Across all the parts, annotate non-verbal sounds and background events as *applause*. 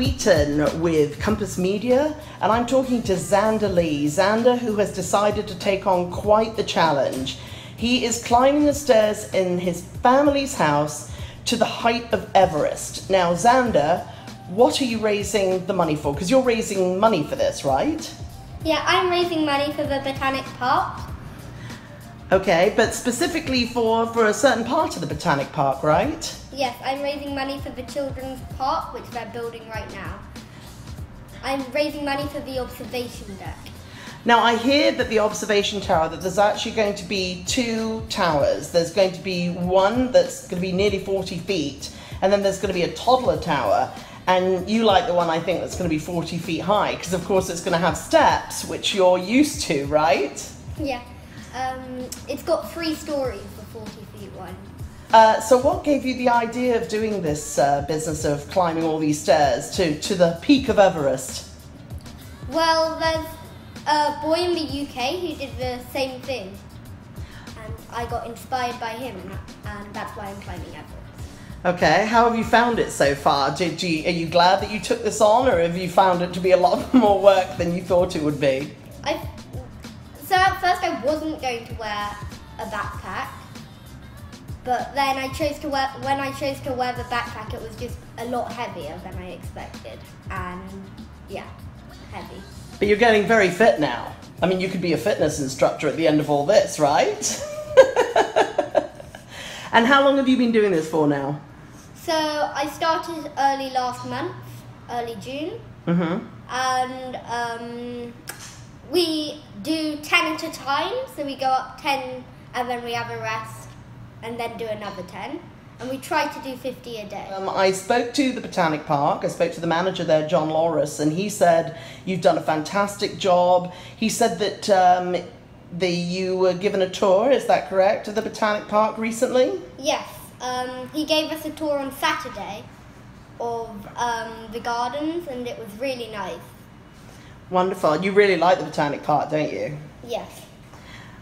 Eaton with Compass Media, and I'm talking to Xander Lee. Xander, who has decided to take on quite the challenge. He is climbing the stairs in his family's house to the height of Everest. Now, Xander, what are you raising the money for? Because you're raising money for this, right? Yeah, I'm raising money for the Botanic Park. Okay, but specifically for, for a certain part of the Botanic Park, right? Yes, I'm raising money for the children's park, which they're building right now. I'm raising money for the observation deck. Now, I hear that the observation tower, that there's actually going to be two towers. There's going to be one that's going to be nearly 40 feet, and then there's going to be a toddler tower. And you like the one I think that's going to be 40 feet high, because of course it's going to have steps, which you're used to, right? Yeah. Um, it's got three stories, the 40 feet one. Uh, so, what gave you the idea of doing this uh, business of climbing all these stairs to, to the peak of Everest? Well, there's a boy in the UK who did the same thing. And I got inspired by him, and that's why I'm climbing Everest. Okay, how have you found it so far? Did you, are you glad that you took this on, or have you found it to be a lot *laughs* more work than you thought it would be? I wasn't going to wear a backpack, but then I chose to wear when I chose to wear the backpack, it was just a lot heavier than I expected, and yeah, heavy. But you're getting very fit now. I mean, you could be a fitness instructor at the end of all this, right? *laughs* and how long have you been doing this for now? So I started early last month, early June, Mm-hmm. and um, we do 10 at a time. So we go up 10 and then we have a rest and then do another 10. And we try to do 50 a day. Um, I spoke to the Botanic Park. I spoke to the manager there, John Lawrus, and he said you've done a fantastic job. He said that um, the, you were given a tour. Is that correct of the Botanic Park recently? Yes. Um, he gave us a tour on Saturday of um, the gardens and it was really nice. Wonderful. You really like the Botanic Park, don't you? Yes.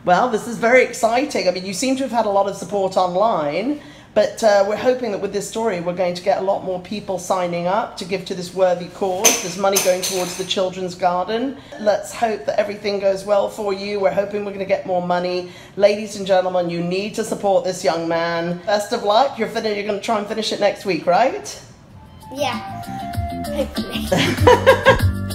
Well, this is very exciting. I mean, you seem to have had a lot of support online, but uh, we're hoping that with this story, we're going to get a lot more people signing up to give to this worthy cause. There's money going towards the children's garden. Let's hope that everything goes well for you. We're hoping we're going to get more money. Ladies and gentlemen, you need to support this young man. Best of luck. You're, fin- you're going to try and finish it next week, right? Yeah. Hopefully. *laughs*